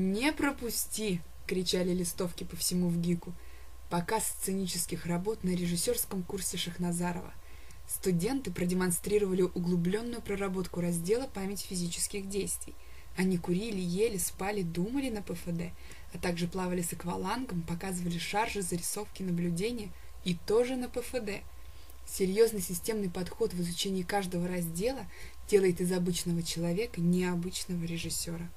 «Не пропусти!» — кричали листовки по всему ВГИКу. Показ сценических работ на режиссерском курсе Шахназарова. Студенты продемонстрировали углубленную проработку раздела «Память физических действий». Они курили, ели, спали, думали на ПФД, а также плавали с аквалангом, показывали шаржи, зарисовки, наблюдения и тоже на ПФД. Серьезный системный подход в изучении каждого раздела делает из обычного человека необычного режиссера.